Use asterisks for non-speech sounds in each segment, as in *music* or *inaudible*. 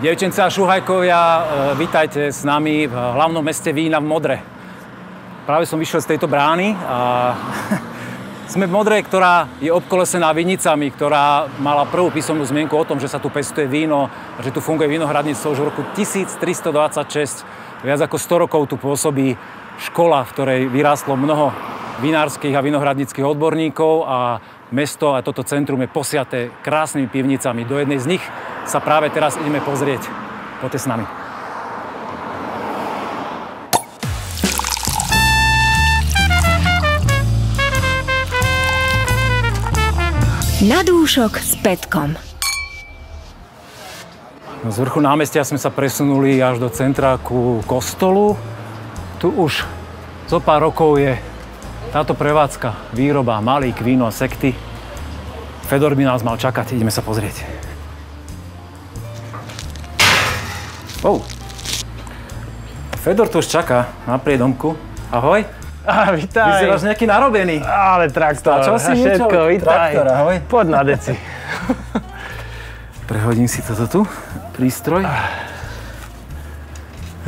Dievčence a šuhajkovia, e, vítajte s nami v hlavnom meste Vína v Modre. Práve som vyšiel z tejto brány a *laughs* sme v Modre, ktorá je obkolesená vinicami, ktorá mala prvú písomnú zmienku o tom, že sa tu pestuje víno že tu funguje vínohradníctvo už v roku 1326. Viac ako 100 rokov tu pôsobí škola, v ktorej vyrástlo mnoho vinárskych a vinohradníckých odborníkov a mesto a toto centrum je posiaté krásnymi pivnicami. Do jednej z nich sa práve teraz ideme pozrieť. Poďte s nami. Na dúšok s Petkom. No, z vrchu námestia sme sa presunuli až do centra ku kostolu. Tu už zo pár rokov je táto prevádzka, výroba, malík, víno a sekty. Fedor by nás mal čakať, ideme sa pozrieť. Oh. Fedor tu už čaká na priedomku. Ahoj. Á, vitaj. Vyzeráš nejaký narobený. Ale traktor, Stačal si a všetko, niečo? vitaj. Traktor, ahoj. Poď na deci. *laughs* Prehodím si toto tu, prístroj.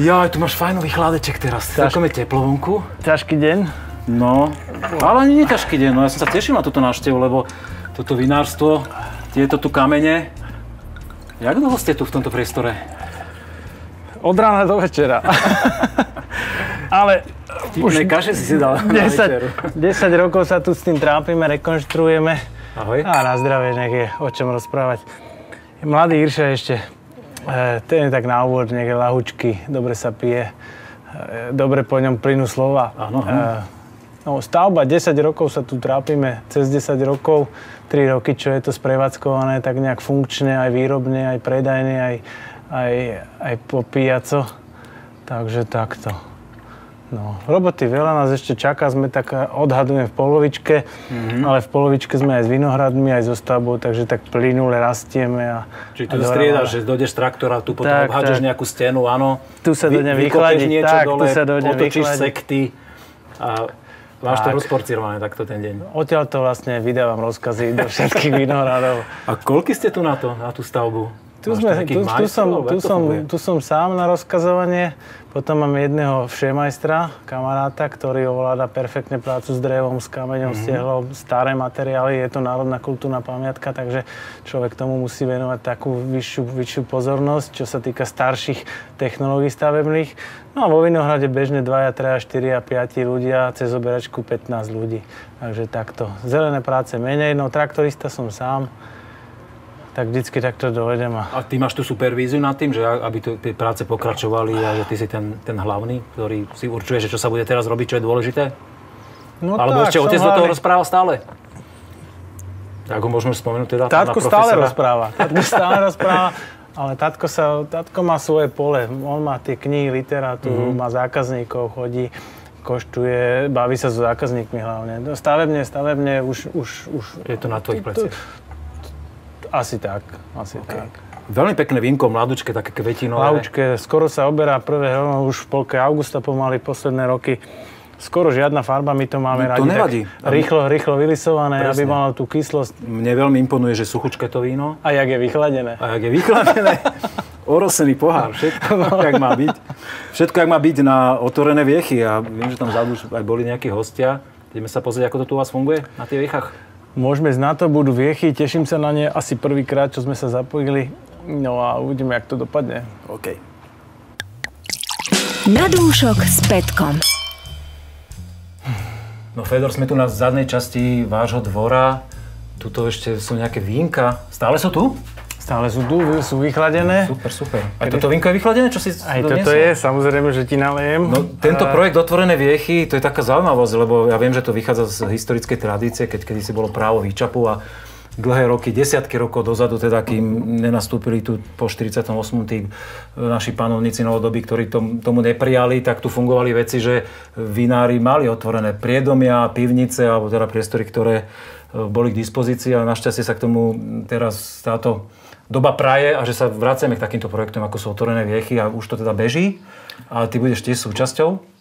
Jaj, tu máš fajnový chládeček teraz. Celkom je teplo vonku. Ťažký deň. No, ale ani nie ťažký deň. No ja som sa tešil na túto návštevu, lebo toto vinárstvo, tieto tu kamene. Jak dlho ste tu v tomto priestore? Od rána do večera. *laughs* Ale Už kaše si si dal na 10, večeru. 10 rokov sa tu s tým trápime, rekonštruujeme. Ahoj. A na zdravie nech je o čom rozprávať. Mladý Irša ešte, e, ten je tak na úvod, nech je lahučky, dobre sa pije, e, dobre po ňom plynú slova. Áno, áno. E, no, stavba, 10 rokov sa tu trápime, cez 10 rokov, 3 roky, čo je to sprevádzkované, tak nejak funkčne, aj výrobne, aj predajne, aj, aj, aj popíjaco. Takže takto. No, roboty veľa nás ešte čaká, sme tak eh, odhadujeme v polovičke, Mhm. ale v polovičke sme aj s vinohradmi, aj so stavbou, takže tak plynule rastieme. A, Čiže tu striedaš, že dojdeš traktora, tu potom Tak, obhádžeš tak. nejakú stenu, áno. Tu sa Vy- dojdem vykopeš vychladiť, tak, dole, tu sa dojdem vychladiť. sekty a máš to rozporcirované takto ten deň. Odtiaľ to vlastne vydávam rozkazy do všetkých vinohradov. A koľky ste tu na to, na tú stavbu? Tu, Máš sme, tu, tu, majstrov, som, tu, som, funguje? tu som sám na rozkazovanie, potom mám jedného všemajstra, kamaráta, ktorý ovláda perfektne prácu s drevom, s kameňom, Mhm. mm-hmm. s tehlou, staré materiály, je to národná kultúrna pamiatka, takže človek tomu musí venovať takú vyššiu, vyššiu pozornosť, čo sa týka starších technológií stavebných. No a vo Vinohrade bežne 2, 3, 4 a 5 ľudia, cez oberačku 15 ľudí. Takže takto. Zelené práce menej, no traktorista som sám, tak vždycky takto dovedem a A ty máš tú supervíziu nad tým, že aby to, tie práce pokračovali a že ty si ten, ten hlavný, ktorý si určuje, že čo sa bude teraz robiť, čo je dôležité? No Alebo ešte som otec do toho hlavný. rozpráva stále? Tak ho môžeme spomenúť teda Tátko na stále rozpráva. Tátko *laughs* stále rozpráva, ale tátko, sa, tátko má svoje pole. On má tie knihy, literatúru, Mhm. má zákazníkov, chodí, koštuje, baví sa so zákazníkmi hlavne. No, Stavebne, stavebne už... už, už Je to na tvojich pleciach. Asi tak, asi okay. tak. Veľmi pekné vínko, mladučké, také kvetinové. Laučke, skoro sa oberá prvé hrno, už v polke augusta pomaly, posledné roky. Skoro žiadna farba, my to máme No, to radi. nevadí. Rýchlo, rýchlo vylisované, Presne. aby malo tú kyslosť. Mne veľmi imponuje, že suchučké to víno. A jak je vychladené. A jak je vychladené, *laughs* orosený pohár, všetko, *laughs* jak má byť. Všetko, jak má byť na otvorené viechy. A viem, že tam vzadu aj boli nejakí hostia. Ideme sa pozrieť, ako to tu u vás funguje na tých viechach. Môžeme ísť na to, budú viechy, teším sa na ne asi prvýkrát, čo sme sa zapojili. No a uvidíme, jak to dopadne. OK. Na dúšok s Petkom. No Fedor, sme tu na zadnej časti vášho dvora. Tuto ešte sú nejaké vínka. Stále sú tu? Stále sú tu, sú vychladené. Super, super. Aj toto vínko je vychladené, čo si Aj doniesol? toto je, samozrejme, že ti nalejem. No, tento A- projekt Otvorené viechy, to je taká zaujímavosť, lebo ja viem, že to vychádza z historickej tradície, keď kedysi bolo právo výčapu a dlhé roky, desiatky rokov dozadu, teda kým nenastúpili tu po 48. tí naši panovníci novodobí, ktorí tom, tomu neprijali, tak tu fungovali veci, že vinári mali otvorené priedomia, pivnice, alebo teda priestory, ktoré e, boli k dispozícii a našťastie sa k tomu teraz táto doba praje a že sa vraciame k takýmto projektom, ako sú otvorené viechy a už to teda beží. A ty budeš tiež súčasťou?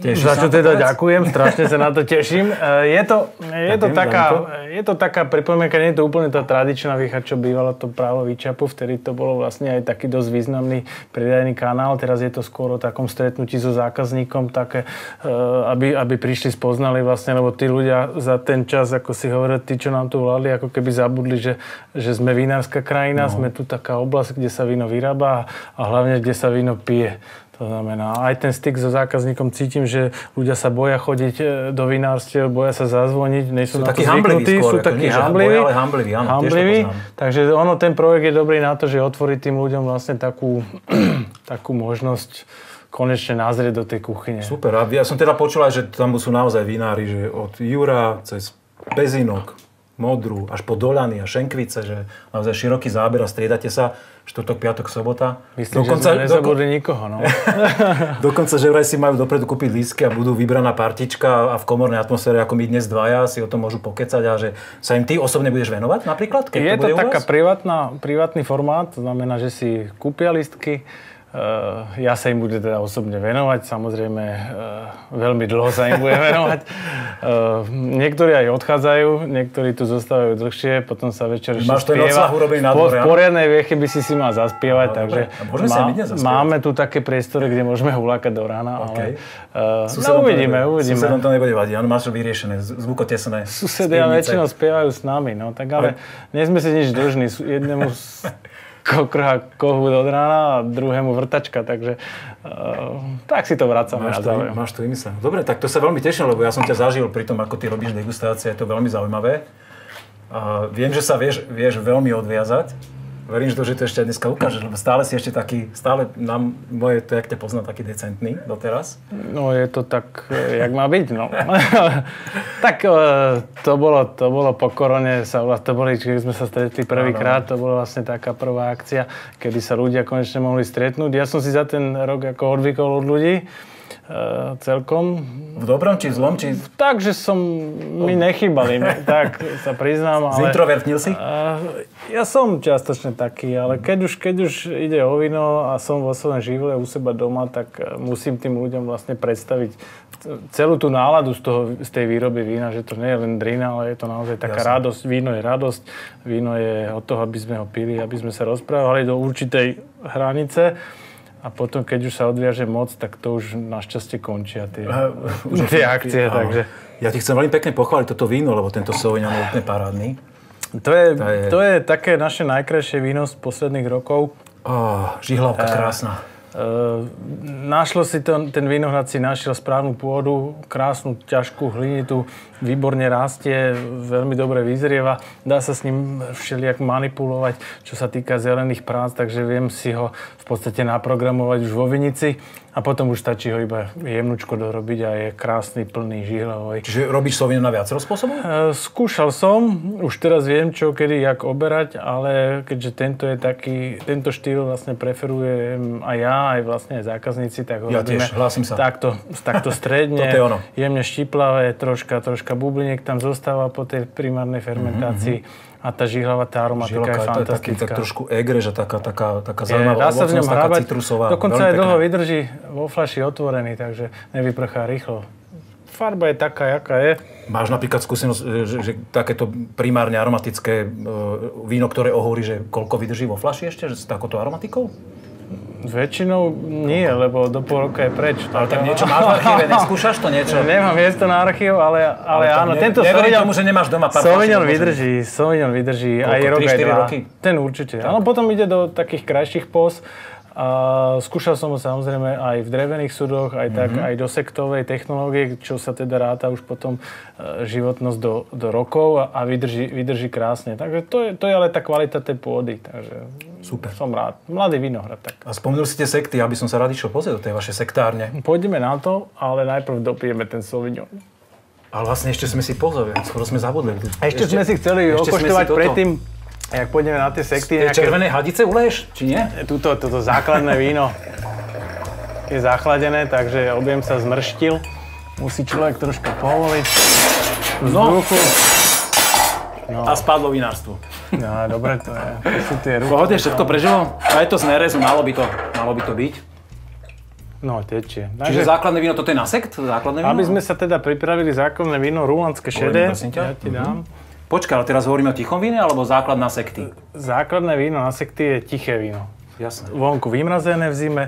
Teší za čo teda povedz? ďakujem, strašne sa na to teším. E, je to, je to, taká, je to taká pripomienka, nie je to úplne tá tradičná výcha, čo bývala to právo výčapu, vtedy to bolo vlastne aj taký dosť významný predajný kanál, teraz je to skôr o takom stretnutí so zákazníkom, také, e, aby, aby prišli, spoznali vlastne, lebo tí ľudia za ten čas, ako si hovorili, tí, čo nám tu vládli, ako keby zabudli, že, že sme vinárska krajina, no. sme tu taká oblasť, kde sa víno vyrába a hlavne, kde sa víno pije. To znamená, aj ten styk so zákazníkom cítim, že ľudia sa boja chodiť e, do vinárstiev, boja sa zazvoniť, nie sú, sú takí hambliví skôr, sú takí hambliví, ale hambliví, áno, hambliví. Takže ono, ten projekt je dobrý na to, že otvorí tým ľuďom vlastne takú, *clears throat* takú možnosť konečne nazrieť do tej kuchyne. Super, a ja som teda počul aj, že tam sú naozaj vinári, že od Jura cez Bezinok, Modru, až po Dolany a Šenkvice, že naozaj široký záber a striedate sa štvrtok, piatok, sobota. Myslím, dokonca, že sme nezabudli doko... nikoho, no. *laughs* dokonca, že vraj si majú dopredu kúpiť lístky a budú vybraná partička a v komornej atmosfére, ako my dnes dvaja, si o tom môžu pokecať a že sa im ty osobne budeš venovať napríklad? Keď Je to, to taká privátna, privátny formát, to znamená, že si kúpia lístky, ja sa im budem teda osobne venovať, samozrejme eh, veľmi dlho sa im budem *laughs* venovať. Eh, niektorí aj odchádzajú, niektorí tu zostávajú dlhšie, potom sa večer ešte Máš urobený na dvore, V poriadnej vieche by si si mal zaspievať, no, takže má, máme tu také priestory, kde môžeme hulákať do rána, okay. ale uh, no, uvidíme, to uvidíme. Susedom to nebude vadiť, áno, máš vyriešené, zvukotesné. Susedia väčšinou spievajú s nami, no tak ale, ale... nie sme si nič dlžní, jednému *laughs* kokrha kohút od rána a druhému vrtačka, takže uh, tak si to vracame. Máš to, máš to vymyslené. Dobre, tak to sa veľmi teším, lebo ja som ťa zažil pri tom, ako ty robíš degustácie, je to veľmi zaujímavé. Uh, viem, že sa vieš, vieš veľmi odviazať verím, že to, že to ešte dneska ukážeš, lebo stále si ešte taký, stále nám, moje, to jak ťa pozná, taký decentný doteraz. No je to tak, e, jak má byť, no. *laughs* tak e, to bolo, to bolo po korone, sa, to boli, keď sme sa stretli prvýkrát, to bola vlastne taká prvá akcia, kedy sa ľudia konečne mohli stretnúť. Ja som si za ten rok ako odvykol od ľudí, Uh, celkom. V dobrom či zlom? Či... Tak, že som, mi nechybali, tak sa priznám. Ale, Zintrovertnil si? Ja som čiastočne taký, ale keď už, keď už ide o víno a som vo svojom živle u seba doma, tak e, musím tým ľuďom vlastne predstaviť celú tú náladu z, toho, z tej výroby vína, že to nie je len drina, ale je to naozaj taká Jasne. radosť. Víno je radosť, víno je od toho, aby sme ho pili, aby sme sa rozprávali do určitej hranice a potom, keď už sa odviaže moc, tak to už našťastie končia tie, uh, *laughs* tie akcie. Áno. Takže... Ja ti chcem veľmi pekne pochváliť toto víno, lebo tento Sauvignon je úplne parádny. To je, je... to je také naše najkrajšie víno z posledných rokov. Oh, žihlavka krásna. Uh, našlo si to, ten vinohrad si našiel správnu pôdu, krásnu, ťažkú hlinitu, výborne rastie, veľmi dobre vyzrieva. Dá sa s ním všelijak manipulovať, čo sa týka zelených prác, takže viem si ho v podstate naprogramovať už vo vinici a potom už stačí ho iba jemnučko dorobiť a je krásny, plný, žihlavý. Čiže robíš Sauvignon na viacero spôsobov? E, skúšal som, už teraz viem čo, kedy, jak oberať, ale keďže tento je taký, tento štýl vlastne preferujem aj ja, aj vlastne aj zákazníci, tak ho ja robíme tiež, hlásim sa. Takto, takto stredne, *laughs* je ono. jemne štiplavé, troška, troška bubliniek tam zostáva po tej primárnej fermentácii. Mm-hmm a tá žihlava, tá aromatika Žilaka, je fantastická. Taký, tak trošku egre, že taká, taká, taká zaujímavá dá sa v ňom hrabať, citrusová. Dokonca aj dlho vydrží vo flaši otvorený, takže nevyprchá rýchlo. Farba je taká, jaká je. Máš napríklad skúsenosť, že, že takéto primárne aromatické e, víno, ktoré ohorí, že koľko vydrží vo flaši ešte, že s takouto aromatikou? Väčšinou nie, lebo do pol roka je preč. Ale tak niečo máš v archíve, neskúšaš to niečo? *laughs* Nemám miesto na archív, ale, ale, ale áno, ne, tento Sauvignon... tomu, že nemáš doma pár Sauvignon vydrží, Sauvignon vydrží aj rok, aj dva. roky? Ten určite. Áno, potom ide do takých krajších pos. A skúšal som ho samozrejme aj v drevených súdoch, aj tak mm-hmm. aj do sektovej technológie, čo sa teda ráta už potom e, životnosť do, do rokov a, a vydrží, vydrží krásne. Takže to je, to je ale tá kvalita tej pôdy. Takže Super. Som rád. Mladý vinohrad. Tak. A spomenuli ste sekty, aby som sa rád išiel pozrieť do tej vašej sektárne. Pôjdeme na to, ale najprv dopijeme ten Sauvignon. Ale vlastne ešte sme si pozreli, skoro sme zabudli. Ešte, ešte sme si chceli okoštovať predtým, jak pôjdeme na tie sekty... Nejaké... Červené hadice uleješ, či nie? Tuto, toto základné víno je zachladené, takže objem sa zmrštil. Musí človek troška povoliť. Vzduchu. No. A spadlo vinárstvo. No, dobre to je. To sú tie ruky. Pohodne, všetko prežilo? A je to z nerezu, malo by to, malo by to byť. No, tečie. Čiže základné víno, toto je na sekt? Základné víno? Aby sme sa teda pripravili základné víno, rúlandské šedé, ja ti dám. Počkaj, ale teraz hovoríme o tichom víne alebo základ na sekty? Základné víno na sekty je tiché víno. Jasné. Vonku vymrazené v zime,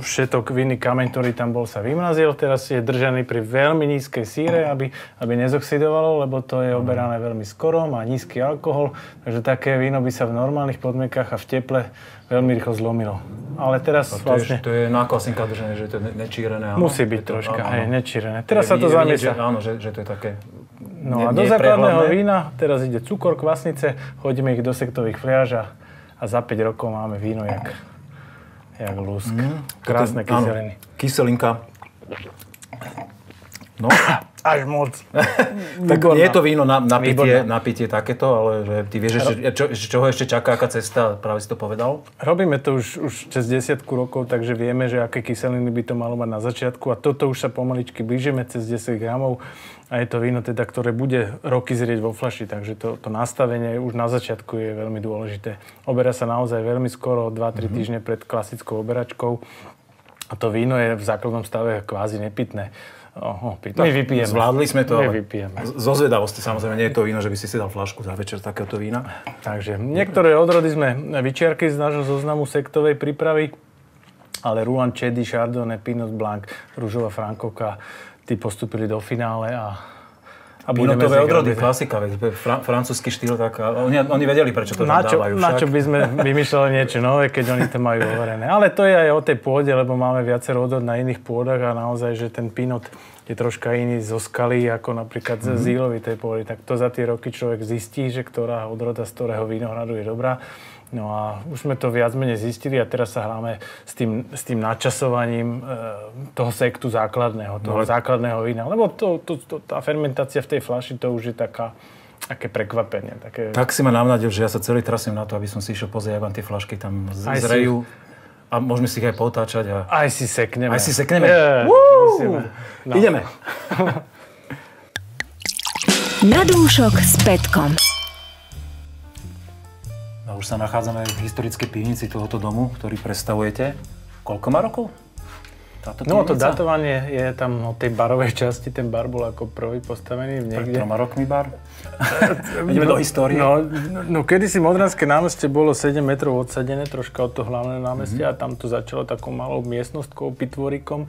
všetok vinný kameň, ktorý tam bol, sa vymrazil. Teraz je držaný pri veľmi nízkej síre, aby, aby nezoxidovalo, lebo to je oberané veľmi skoro, má nízky alkohol, takže také víno by sa v normálnych podmienkach a v teple veľmi rýchlo zlomilo. Ale teraz To je, vlastne to je na klasinka držené, že to je ne- nečírené. áno? musí byť Je to- troška, áno. hej, nečírené. Teraz Je sa to zamieša. áno, že, že to je také... No a do základného vína teraz ide cukor, kvasnice, hodíme ich do sektových fliaž a, za 5 rokov máme víno jak, jak lúsk. Krásne Áno, kyseliny. Kyselinka. No, *coughs* Až moc. *laughs* tak nie je to víno na, na, pitie, na pitie takéto, ale že ty vieš, ešte, čo, čoho ešte čaká, aká cesta, práve si to povedal. Robíme to už, už cez desiatku rokov, takže vieme, že aké kyseliny by to malo mať na začiatku a toto už sa pomaličky blížime cez 10 gramov a je to víno teda, ktoré bude roky zrieť vo flaši, takže to, to nastavenie už na začiatku je veľmi dôležité. Oberá sa naozaj veľmi skoro, 2-3 týždne pred klasickou oberačkou a to víno je v základnom stave kvázi nepitné. Oho. My vypijeme. Zvládli sme to, My vypijeme. zo zvedavosti samozrejme, nie je to víno, že by si si dal flašku za večer takéhoto vína. Takže niektoré odrody sme vyčiarkli z nášho zoznamu sektovej prípravy, ale Rouen Chedy, Chardonnay, Pinot Blanc, Rúžová Frankovka, tí postupili do finále a, a Pinotové odrody, klasika, veď, fra, francúzsky štýl, tak oni, oni vedeli, prečo to na čo, dávajú na však. čo by sme *laughs* vymýšľali niečo nové, keď oni to majú overené. Ale to je aj o tej pôde, lebo máme viacero odrod na iných pôdach a naozaj, že ten pinot je troška iný zo skaly, ako napríklad Mhm. mm-hmm. z zílovitej pôdy. Tak to za tie roky človek zistí, že ktorá odroda z ktorého vinohradu je dobrá. No a už sme to viac menej zistili a teraz sa hráme s tým, s tým načasovaním e, toho sektu základného, toho No základného vína. Lebo to, to, to, tá fermentácia v tej flaši, to už je taká, také prekvapenie. Také, Tak si ma navnadil, že ja sa celý trasím na to, aby som si išiel pozrieť, jak vám tie flašky tam z- Aj si- zrejú. A môžeme si ich aj potáčať. A... Aj si sekneme. Aj si sekneme? Musíme. No. Ideme. Na dúšok s Petkom. Už sa nachádzame v historickej pivnici tohoto domu, ktorý predstavujete. Koľko má rokov? Táto No to pivnica? datovanie je tam od tej barovej časti, ten bar bol ako prvý postavený Pred niekde. troma rokmi bar. Ideme do histórie. No, no kedysi Modranské námestie bolo 7 metrov odsadené, troška od toho hlavného námestia Mhm. a tam to začalo takou malou miestnostkou, pitvorikom,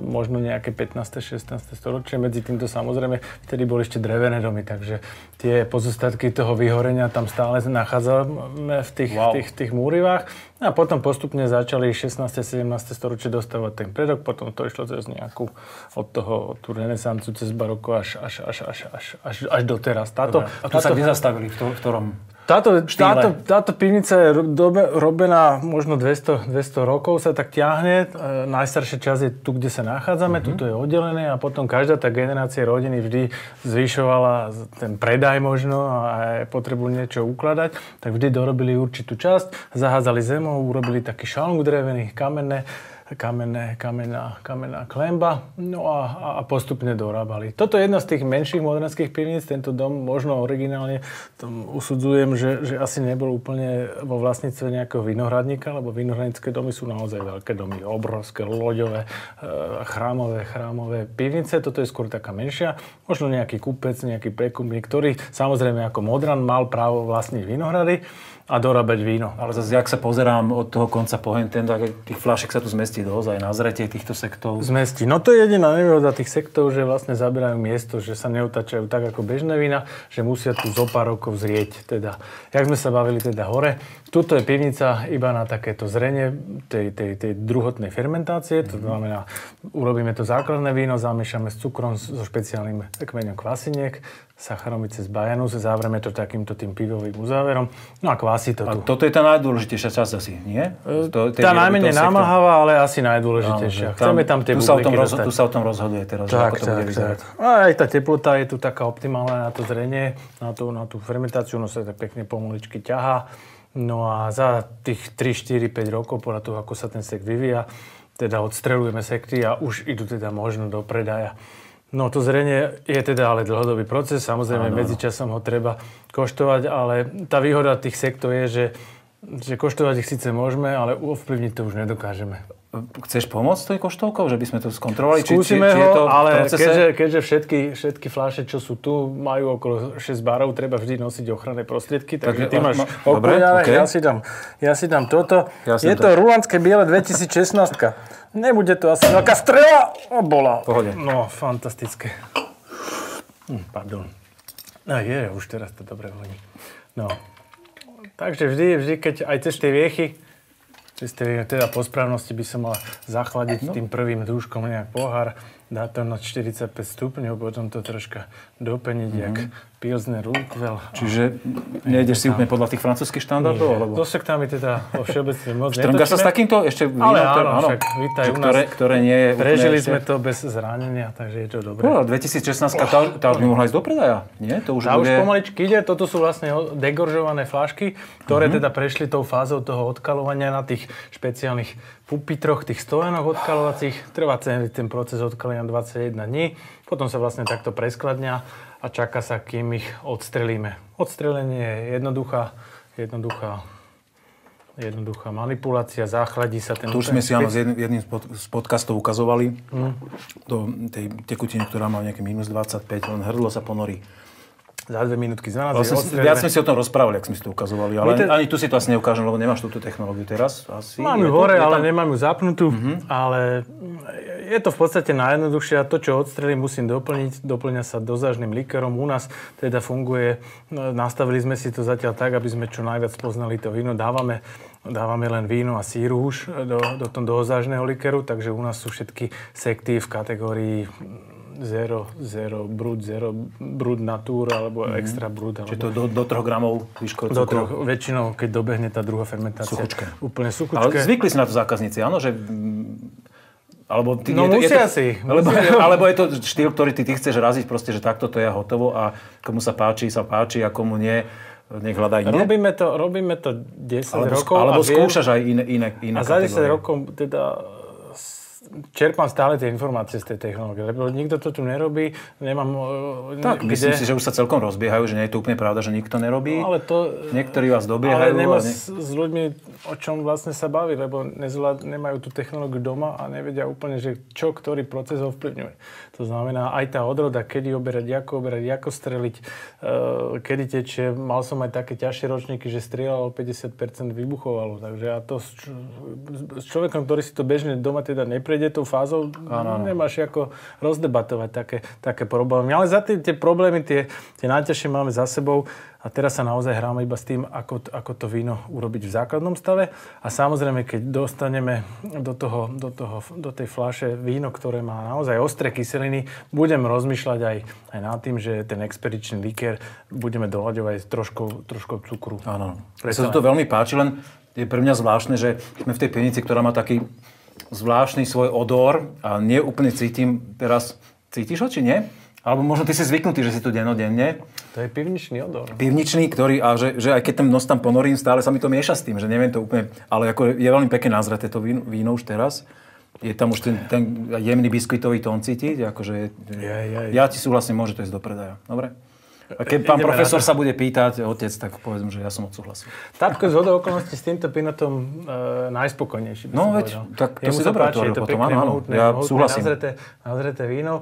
možno nejaké 15. 16. storočie. Medzi týmto samozrejme, vtedy boli ešte drevené domy, takže tie pozostatky toho vyhorenia tam stále nachádzame v tých, Wow. tých, tých múrivách. A potom postupne začali 16. 17. storočie dostávať ten predok, potom to išlo cez nejakú od toho, od tú renesancu cez baroko až, až, až, až, až, až, až do teraz. Táto, A tu sa kde zastavili? V, to, v ktorom? táto, štýle? táto, táto pivnica je dobe, robená možno 200, 200 rokov, sa tak ťahne. E, najstaršia časť je tu, kde sa nachádzame, mm-hmm. tuto je oddelené a potom každá tá generácia rodiny vždy zvyšovala ten predaj možno a aj potrebu niečo ukladať, tak vždy dorobili určitú časť, zahádzali zemou, urobili taký šalung drevený, kamenné, kamenné, kamenná, kamenná klemba, no a, a- postupne dorábali. Toto je jedna z tých menších modernských pivníc, tento dom možno originálne tom usudzujem, že, že asi nebol úplne vo vlastníctve nejakého vinohradníka, lebo vinohradnícke domy sú naozaj veľké domy, obrovské, loďové, e, chrámové, chrámové pivnice, toto je skôr taká menšia, možno nejaký kupec, nejaký prekupník, ktorý samozrejme ako Modran mal právo vlastniť vinohrady a dorábať víno. Ale zase, ak sa pozerám od toho konca po henten, tak tých fľašek sa tu zmestí dosť aj na zretie týchto sektov. zmestí. No to je jediná nevýhoda tých sektov, že vlastne zaberajú miesto, že sa neutačajú tak ako bežné vína, že musia tu zo pár rokov zrieť. Teda, jak sme sa bavili teda hore, tuto je pivnica iba na takéto zrenie tej, tej, tej druhotnej fermentácie, to znamená, urobíme to základné víno, zamiešame s cukrom, so špeciálnym kmeňom kvasiniek, Sacharomice z Bajanus, zavrieme to takýmto tým pivovým uzáverom, no a kvásí to A tu. toto je tá najdôležitejšia časť asi, nie? To, tej Tá najmenej námahavá, ale asi Áno, najdôležitejšia. že Chceme tam tie tu sa, o tom rozho- tu sa o tom rozhoduje teraz, Tak, ako to bude tak, vyzerať. tak. A aj tá teplota je tu taká optimálna na to zrenie, na tú, na tú fermentáciu, no sa tak pekne pomaličky ťahá. No a za tých 3, 4, 5 rokov, podľa toho, ako sa ten sekt vyvíja, teda odstrelujeme sekty a už idú teda možno do predaja. No to zrenie je teda ale dlhodobý proces, samozrejme medzičasom ho treba koštovať, ale tá výhoda tých sektov je, že Že koštovať ich síce môžeme, ale ovplyvniť to už nedokážeme. Chceš pomôcť s tou koštovkou, že by sme to skontrolovali? Skúsime či, či, či je to ho, ale procese? keďže, keďže všetky, všetky fľaše, čo sú tu, majú okolo 6 barov, treba vždy nosiť ochranné prostriedky, takže Tak, ty a- máš dobre, okuliare, okej. ja, si dám, ja si dám toto. Ja je to to. rulandské biele 2016. Nebude to asi veľká strela. O, bola. Pohode. No, fantastické. Hm, pardon. No je, už teraz to dobre voní. No. Takže vždy, vždy, keď aj cez tie viechy, cez tie, teda po správnosti by som mal zachladiť no. tým prvým dúškom nejak pohár, dať to na 45 stupňov, potom to troška dopeniť, mm-hmm. jak Pilsner Urquell. Čiže nejdeš si úplne podľa tých francúzskych štandardov? Alebo... To sa k nami teda vo všeobecne moc Trngáš sa s takýmto? Ešte víno? Ale ktoré- áno, však vítaj Že u nás. ktoré, ktoré nie je Prežili sme to bez zranenia, takže je to dobré. No, 2016 tá, tá už by mohla ísť do predaja, nie? To už Tá už bude... pomaličky ide, toto sú vlastne degoržované flašky, ktoré Mhm. teda prešli tou fázou toho odkalovania na tých špeciálnych pupitroch, tých stojanoch odkalovacích. Trvá celý ten proces odkalenia 21 dní, potom sa vlastne takto preskladňa a čaká sa, kým ich odstrelíme. Odstrelenie je jednoduchá, jednoduchá jednoduchá manipulácia, zachladí sa ten... To už sme si áno, s jedným, jedným z pod- z podcastov ukazovali do tej tekutiny, ktorá má nejaké minus 25, len hrdlo sa ponorí. Za dve minútky z nás Vlastne, viac sme si o tom rozprávali, ak sme si to ukazovali, ale My te- ani tu si to asi neukážem, lebo nemáš túto technológiu teraz. Asi. Mám ju hore, ale tam- nemám ju zapnutú, ale je to v podstate najjednoduchšie a to, čo odstrelím, musím doplniť. Doplňa sa dozážnym likerom. U nás teda funguje, no, nastavili sme si to zatiaľ tak, aby sme čo najviac poznali to víno. Dávame, dávame len víno a síru už do, do toho dozážneho likeru, takže u nás sú všetky sekty v kategórii Zero, Zero, Brut, Zero, Brut Natur alebo Extra Brut. Alebo... Čiže to do, do 3 gramov výškové do troch, väčšinou, keď dobehne tá druhá fermentácia. Suchučké. Úplne Ale suchučké. zvykli si na to zákazníci, áno? Že, alebo ty, No je to, je musia to, si, Alebo, *laughs* alebo je to štýl, ktorý ty, ty chceš raziť proste, že takto to je hotovo a komu sa páči, sa páči a komu nie, nech hľadá inde? Robíme to, robíme to 10 alebo, rokov alebo a skúšaš aj iné, iné, iné a za 10 kategórie. rokov teda čerpám stále tie informácie z tej technológie, lebo nikto to tu nerobí, nemám e, Tak, kde, myslím si, že už sa celkom rozbiehajú, že nie je to úplne pravda, že nikto nerobí. ale to, Niektorí vás dobiehajú. ale nemá ne- s, ľuďmi o čom vlastne sa baví, lebo nezvlád, nemajú tú technológiu doma a nevedia úplne, že čo ktorý proces ovplyvňuje. To znamená aj tá odroda, kedy oberať, ako oberať, ako streliť, e, kedy tečie. Mal som aj také ťažšie ročníky, že strieľalo 50% vybuchovalo. Takže a to s človekom, ktorý si to bežne doma teda neprejde tou fázou, áno. nemáš ako rozdebatovať také, také problémy. Ale za tie, tie problémy, tie, tie najťažšie máme za sebou a teraz sa naozaj hráme iba s tým, ako, ako to víno urobiť v základnom stave. A samozrejme, keď dostaneme do, toho, do, toho, do tej fľaše víno, ktoré má naozaj ostré kyseliny, budem rozmýšľať aj, aj nad tým, že ten expedičný likér budeme doľaďovať s troškou, troškou cukru. Áno. Sa to veľmi páči, len je pre mňa zvláštne, že sme v tej pivnici, ktorá má taký zvláštny svoj odor a nie úplne cítim teraz... Cítiš ho, či nie? Alebo možno ty si zvyknutý, že si tu dennodenne. To je pivničný odor. Pivničný, ktorý, a že, že aj keď ten nos tam ponorím, stále sa mi to mieša s tým, že neviem to úplne... Ale ako je veľmi pekne nazreté to víno, víno už teraz. Je tam už ten, ten jemný biskvitový tón cítiť. Akože, Je, je. Ja ti súhlasím, môže to ísť do predaja. Dobre? A keď pán profesor sa bude pýtať, otec, tak povedzme, že ja som odsúhlasil. Tatko z hodou okolností s týmto pinotom e, najspokojnejší No veď, povedal. tak to Jemu si dobre otvoril je to potom, pekné, áno, áno. mohutné, Ja mohutné, súhlasím. Nazreté, nazreté víno.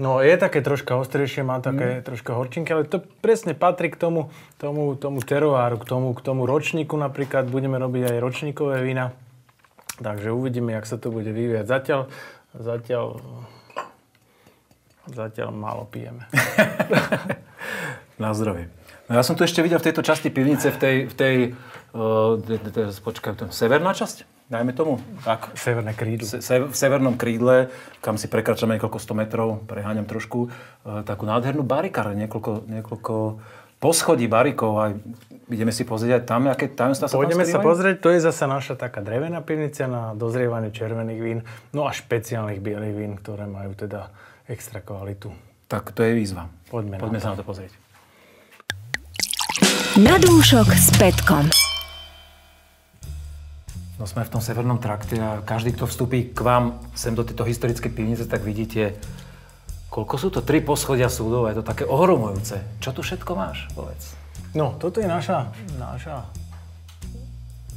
No je také troška ostrejšie, má také mm. troška horčinky, ale to presne patrí k tomu, tomu, tomu teroáru, k tomu, k tomu ročníku napríklad. Budeme robiť aj ročníkové vína. Takže uvidíme, jak sa to bude vyvíjať. Zatiaľ, zatiaľ, zatiaľ málo pijeme. *laughs* Na zdravie. No ja som tu ešte videl v tejto časti pivnice, v tej, v tej uh, počkaj, severná časť, dajme tomu. Tak. Severné krídlo. Se, se, v severnom krídle, kam si prekračame niekoľko 100 metrov, preháňam trošku, uh, takú nádhernú barikár, niekoľko, niekoľko poschodí barikov a ideme si pozrieť aj tam, aké tajomstvá sa Pôjdeme tam sa pozrieť, to je zasa naša taká drevená pivnica na dozrievanie červených vín, no a špeciálnych bielých vín, ktoré majú teda extra kvalitu. Tak to je výzva. Poďme na Poďme to. sa na to pozrieť. Na dúšok s Petkom. No sme v tom severnom trakte a každý, kto vstúpi k vám sem do tejto historickej pivnice, tak vidíte, koľko sú to? Tri poschodia súdov, je to také ohromujúce. Čo tu všetko máš, povedz? No, toto je naša, naša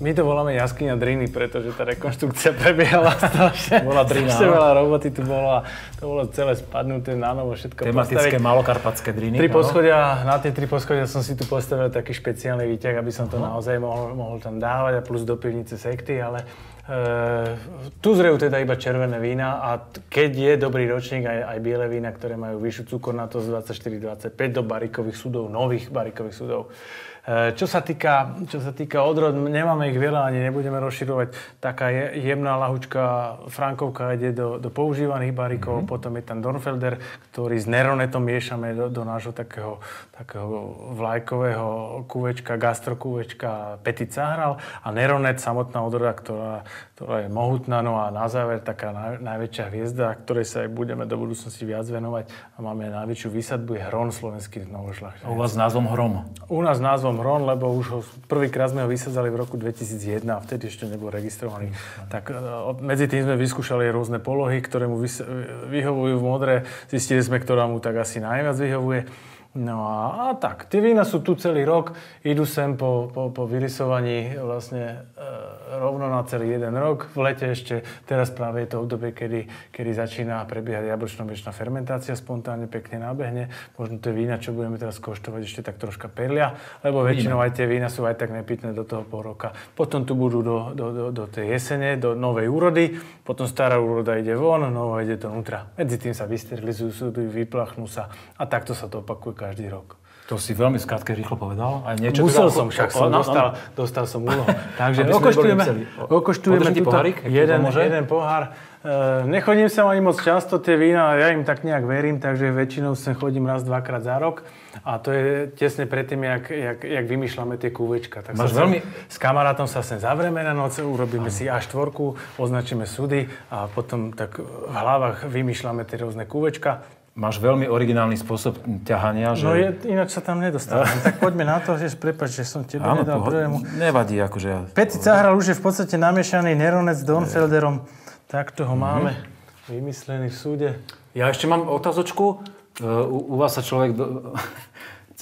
My to voláme jaskyňa Driny, pretože tá rekonštrukcia prebiehala *laughs* strašne. Bola Drina, strašne áno. veľa roboty tu bolo a to bolo celé spadnuté na novo všetko Tematické postaviť. malokarpatské driny. Tri poschodia, na tie tri poschodia som si tu postavil taký špeciálny výťah, aby som to naozaj mohol, mohol tam dávať a plus do pivnice sekty, ale e, tu zrejú teda iba červené vína a t- keď je dobrý ročník aj, aj biele vína, ktoré majú vyššiu cukornatosť 24-25 do barikových sudov, nových barikových sudov. E, Čo sa, týka, čo sa týka odrod, nemáme ich veľa, ani nebudeme rozširovať. Taká je, jemná lahučka Frankovka ide do, do používaných barikov, mm-hmm. potom je tam Dornfelder, ktorý s Neronetom miešame do, do nášho takého, takého vlajkového kuvečka, gastrokuvečka Petit Sahral a Neronet, samotná odroda, ktorá, ktorá je mohutná, no a na záver taká naj, najväčšia hviezda, ktorej sa aj budeme do budúcnosti viac venovať a máme najväčšiu výsadbu, je Hron slovenský novošľachtanec. U vás s názvom Hrom. U nás názvom Hron, lebo už ho prvýkrát sme ho vysadzali v roku 2001 a vtedy ešte nebol registrovaný. Tak e, medzi tým sme vyskúšali rôzne polohy, ktoré mu vys- vyhovujú v modre. Zistili sme, ktorá mu tak asi najviac vyhovuje. No a, a tak, tie vína sú tu celý rok, idú sem po, po, po vyrysovaní vlastne e, rovno na celý jeden rok. V lete ešte, teraz práve je to obdobie, kedy, kedy začína prebiehať jablčno-mliečná fermentácia, spontánne pekne nabehne. Možno tie vína, čo budeme teraz koštovať, ešte tak troška perlia, lebo väčšinou aj tie vína sú aj tak nepitné do toho pol roka. Potom tu budú do, do, do, do tej jesene, do novej úrody, potom stará úroda ide von, nová ide donútra. Medzi tým sa vysterilizujú vyplachnú sa a takto sa to opakuje každý rok. To si veľmi skrátke rýchlo povedal. A niečo Musel teda- som, však som dostal, dostal som úlohu. *laughs* Takže okoštujeme, okoštujeme túto pohárik, jeden, jeden pohár. E, nechodím sa ani moc často, tie vína, ja im tak nejak verím, takže väčšinou sem chodím raz, dvakrát za rok. A to je tesne predtým, jak, jak, jak vymýšľame tie kúvečka. Tak Máš sa sem- veľmi- S kamarátom sa sem zavrieme na noc, urobíme si A4, označíme sudy a potom tak v hlavách vymýšľame tie rôzne kúvečka. Máš veľmi originálny spôsob ťahania, že... No je, ináč sa tam nedostávam. *laughs* tak poďme na to, že prepáč, že som tebe Áno, nedal pohod- prvému. nevadí, akože ja... Petit Sahral už je v podstate namiešaný Neronec s Donfelderom. Takto ho máme vymyslený v súde. Ja ešte mám otázočku. E, U, u vás sa človek... Do...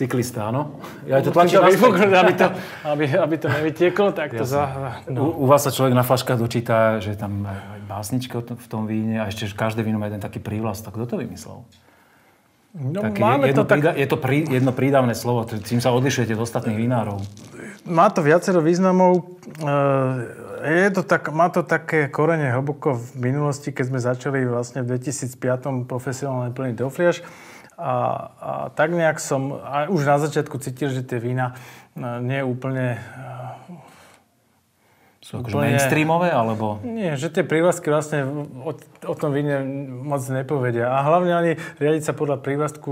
Cyklista, áno? Ja to tlačím vyfúknuť, aby to, aby, aby to nevytieklo, tak to za... No. U, u vás sa človek na flaškách dočíta, že je tam aj, básnička v tom víne a ešte že každé víno má jeden taký prívlastok. Kto to vymyslel? No, Také máme jedno, to tak, prída, je to prí, jedno prídavné slovo, t- čím sa odlišujete od ostatných vinárov. má to viacero významov. E, Je to tak, má to také korene hlboko v minulosti, keď sme začali vlastne v 2005 profesionálne plniť do fliaž. A, a tak nejak som a už na začiatku cítil, že tie vína e, nie úplne Sú akože Úplne- mainstreamové, alebo... Nie, že tie prívlastky vlastne o, o tom víne moc nepovedia. A hlavne ani riadiť sa podľa prívlastku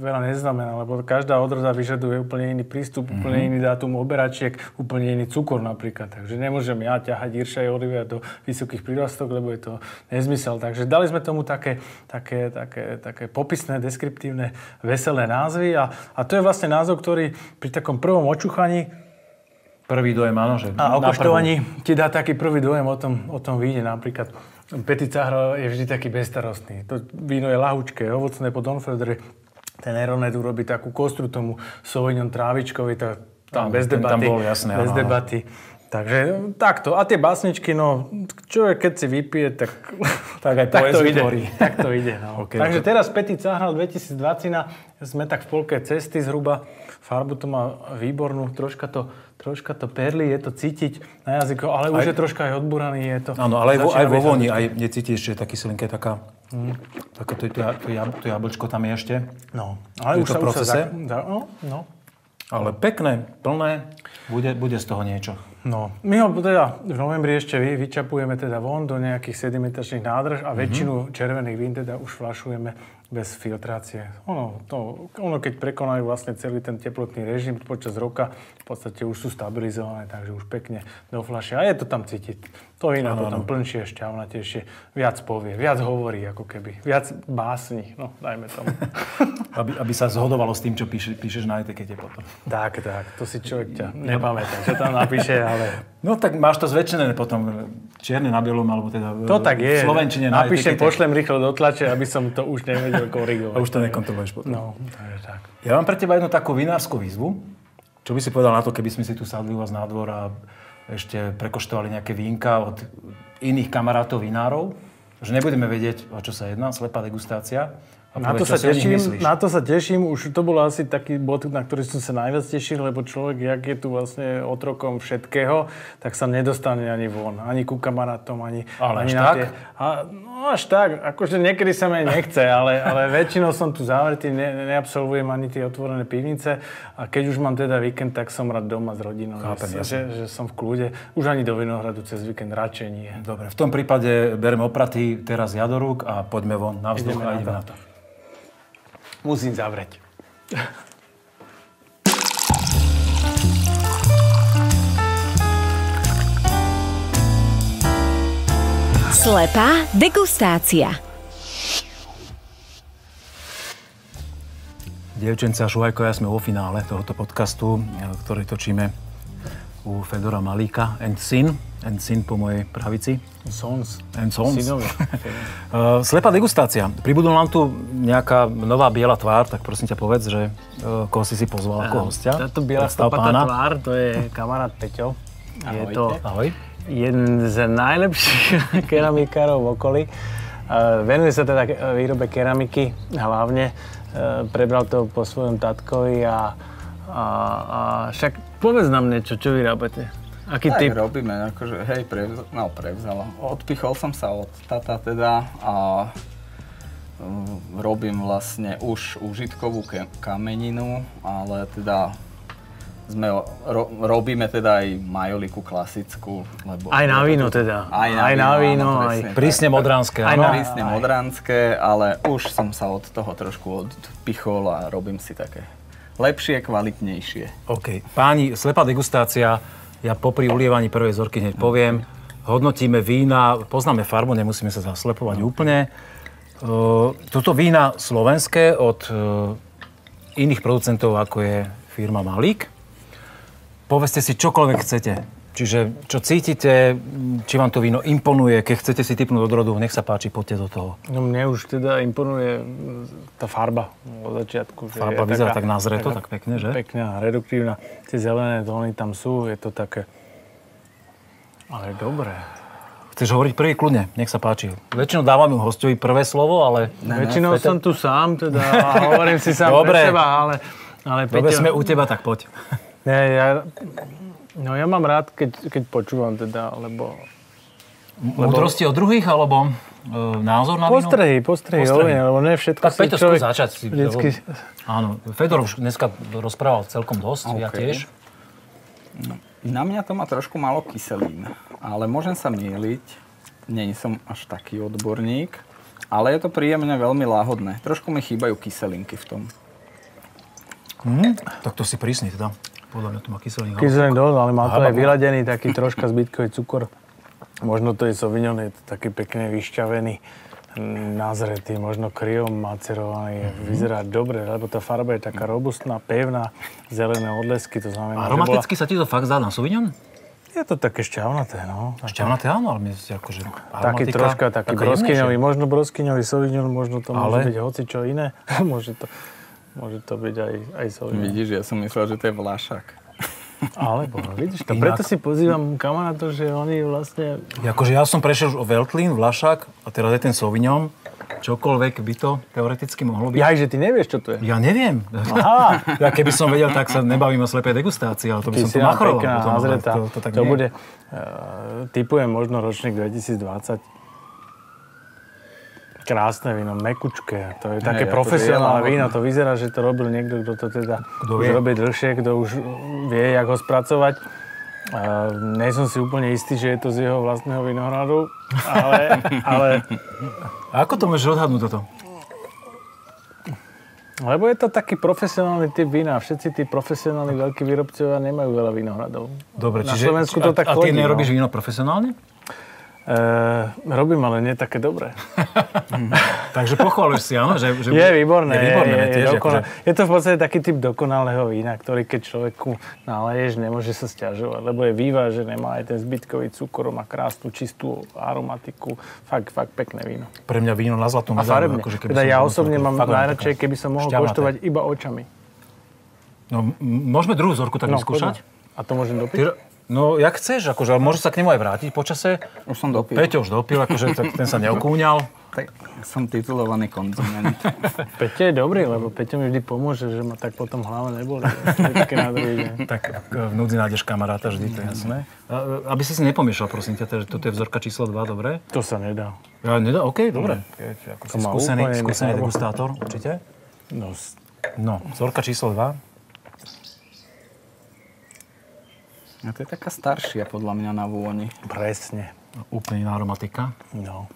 veľa neznamená, lebo každá odroda vyžaduje úplne iný prístup, mm-hmm. úplne iný dátum oberačiek, úplne iný cukor napríklad. Takže nemôžem ja ťahať Iršaj Oliver do vysokých prívlastok, lebo je to nezmysel. Takže dali sme tomu také, také, také, také popisné, deskriptívne, veselé názvy a, a to je vlastne názov, ktorý pri takom prvom očuchaní Prvý dojem, áno, že... a o prvú. koštovaní ti dá taký prvý dojem o tom, o tom víne. Napríklad Petit Sahra je vždy taký bezstarostný. To víno je lahučké, ovocné po Donfeldere. Ten Eronet urobí takú kostru tomu Sauvignon trávičkovi, to, tam Áno, bez ten tam debaty. bol, jasné, bez áno, debaty. Takže takto. A tie básničky, no, človek keď si vypije, tak, *laughs* Tak aj tak to ide. tvorí. *laughs* Tak to ide, no. Ok, Takže to- teraz Petit Sahral 2020, sme tak v polke cesty zhruba. Farbu to má výbornú, troška to, troška to perli, je to cítiť na jazyku, ale už Aj- je troška aj odburaný, je to... Áno, ale aj vo, aj vo voni, aj necítiš, že je taký silinké, taká... Mm. Také to, to, to, to jablčko tam je ešte. No, ale Je už to sa, v už sa procese? za, no, no. Ale pekné, plné, bude, bude z toho niečo. No, my ho teda v novembri ešte vy, vyčapujeme teda von do nejakých sedimentačných nádrž a väčšinu červených vín teda už flašujeme bez filtrácie. Ono, to, ono, keď prekonajú vlastne celý ten teplotný režim počas roka, v podstate už sú stabilizované, takže už pekne do fľaše. A je to tam cítiť. To víno Áno, potom plnšie, šťavnatejšie, viac povie, viac hovorí ako keby, viac básni, no dajme tomu. *laughs* Aby, aby sa zhodovalo s tým, čo píše, píšeš na etikete potom. tak, tak, to si človek ťa nepamätá, čo tam napíše, ale *laughs* No tak máš to zväčšené potom čierne na bielom, alebo teda To tak je. v slovenčine na Napíšem, etikete. pošlem rýchlo do tlače, aby som to už nevedel A korigovať. už to nekontroluješ potom. No, takže tak. Ja mám pre teba jednu takú vinárskú výzvu. Čo by si povedal na to, keby sme si tu sadli u vás na dvor a ešte prekoštovali nejaké vínka od iných kamarátov vinárov, že nebudeme vedieť, o čo sa jedná, slepá degustácia. Na to, sa teším, na to sa teším, už to bol asi taký bod, na ktorý som sa najviac tešil, lebo človek, jak je tu vlastne otrokom všetkého, tak sa nedostane ani von, ani ku kamarátom, ani, Ale ani až na tak? tie... A, no až tak, akože niekedy sa mi aj nechce, ale, ale väčšinou som tu zavretý, ne, neabsolvujem ani tie otvorené pivnice a keď už mám teda víkend, tak som rád doma s rodinou, Chápem, že, že, že som v kľude, už ani do Vinohradu cez víkend radšej nie. Dobre, v tom prípade bereme opraty teraz ja do rúk a poďme von na vzduch Ideme a na to. na to. Musím zavrieť. Slepá degustácia. Dievčence a Šuhajkovia sme vo finále tohoto podcastu, e, ktorý točíme u Fedora Malíka and Syn. And Syn po mojej pravici. Sons. And Sons. Uh, *laughs* slepá degustácia. Pribudol nám tu nejaká nová biela tvár, tak prosím ťa povedz, že uh, koho si si pozval ako hostia. Táto biela stopatá tvár, to je kamarát Peťo. Je Ahojte. to Ahoj. jeden z najlepších *laughs* keramikárov v okolí. Uh, Venuje sa teda výrobe keramiky hlavne. Uh, Prebral to po svojom tatkovi a, a, a však povedz nám niečo, čo vyrábate. Aký Tak typ? robíme, akože hej, prevz, no prevzal. Odpichol som sa od tata teda a mm, robím vlastne už užitkovú ke- kameninu, ale teda sme, ro, robíme teda aj majoliku klasickú, lebo... Aj na víno teda. Aj na Aj na víno, víno, áno, aj- Prísne modránske, Aj na- Prísne modránske, ale už som sa od toho trošku odpichol a robím si také lepšie, kvalitnejšie. OK. Páni, slepá degustácia. Ja popri ulievaní prvej zorky hneď poviem. Hodnotíme vína, poznáme farbu, nemusíme sa zaslepovať úplne. Uh, toto vína slovenské od uh, iných producentov, ako je firma Malík. Povedzte si čokoľvek chcete. Čiže čo cítite, či vám to víno imponuje, keď chcete si typnúť od rodu, nech sa páči, poďte do toho. No mne už teda imponuje tá farba od začiatku. že Farba je vyzerá taká- tak nazreto, taká tak pekne, že? Pekná, reduktívna. Tie zelené tóny tam sú, je to také... Ale dobré. Chceš hovoriť prvý kľudne, nech sa páči. Väčšinou dávam hostovi prvé slovo, ale... Väčšinou som tu sám teda a hovorím si sám *laughs* Dobre. pre seba, ale, ale Dobre, Peťo, sme u teba, tak poď. nie, ja, no ja mám rád, keď, keď počúvam teda, lebo Múdrosti od druhých, alebo e, názor na víno? postrehy, postrehy, Postrehy. postrehy. lebo ne všetko Tak si človek začať. Si, vždycky... Áno, Fedor už dneska rozprával celkom dosť, ja OK. tiež. Na mňa to má trošku málo kyselín, ale môžem sa mieliť. Nie som až taký odborník, ale je to príjemne veľmi láhodné. Trošku mi chýbajú kyselinky v tom. Tak to si prísny teda. Podľa mňa to má kyselý Kyselý dosť, ale má to aj vyladený taký troška zbytkový cukor. Možno to je Sauvignon, je to taký pekne vyšťavený, nazretý, možno kryom macerovaný. Vyzerá dobre, lebo tá farba je taká robustná, pevná, zelené odlesky, to znamená, Aromaticky sa ti to fakt zdá na Sauvignon? bola... Je to také šťavnaté, no. Šťavnaté áno, ale my si akože Taký troška, taký broskyňový, možno broskyňový Sauvignon, možno to môže Ale? byť hoci čo iné. *laughs* môže, to, môže to byť aj, aj Sauvignon. Vidíš, ja som myslel, že to je vlašak. Alebo, vidíš to, Inak. preto si pozývam kamarátov, že oni vlastne Akože ja som prešiel už o Veltlín, Vlašák a teraz je ten Sauvignon. Čokoľvek by to teoreticky mohlo byť. Ja, že ty nevieš, čo to je. Ja neviem. Aha. *laughs* Ja keby som vedel, tak sa nebavím o slepej degustácii, ale to by som to Kyselá, machroval. pekná, potom. To, to, tak to nie. bude, uh, typujem možno ročník 2020. Krásne víno, mekučké. To je také akože profesionálne láhodné. víno. To vyzerá, že to robil niekto, kto to teda Kto už vie. robí dlhšie, kto už vie, jak ho spracovať. Uh, nie som si úplne istý, že je to z jeho vlastného vinohradu, ale, *laughs* ale A ako to môžeš odhadnúť toto? lebo je to taký profesionálny typ vína. Všetci tí profesionálni veľkí výrobcovia nemajú veľa vinohradov. Dobre, Na čiže... Slovensku to a, tak A ty chodí, nerobíš no. víno profesionálne? Uh, robím, ale nie také dobré. Takže pochváluješ si, áno? Že, že Je výborné, Je výborné, je, tiež, je, dokonal, akože- je to v podstate taký typ dokonalého vína, ktorý keď človeku naleješ, nemôže sa stiažovať, lebo je vyvážené, má aj ten zbytkový cukor, má krásnu, čistú aromatiku, fakt, fakt pekné víno. Pre mňa víno na zlatú A farebne. akože teda ja osobne mám najradšej, keby som mohol šťavnaté. koštovať iba očami. No, môžeme druhú zorku tak No, vyskúšať? A to môžem dopiť? Ty, No, jak chceš, akože, ale môže sa k nemu aj vrátiť počase. Už som dopil. Peťo už dopil, akože tak ten sa neokúňal. Tak som titulovaný konzument. *laughs* Peťo je dobrý, lebo Peťo mi vždy pomôže, že ma tak potom hlava neboli. Také na druhý deň. Tak v núdzi nájdeš kamaráta vždy, to je jasné. A, aby si si nepomiešal, prosím ťa, teda, toto je vzorka číslo 2, dobre? To sa nedá. Ja, nedá, OK, dobre. Keď, ako si má skúsený, skúsený degustátor, určite. No, No, vzorka číslo 2. A to je taká staršia podľa mňa na vôni. presne. Úplne iná aromatika. No.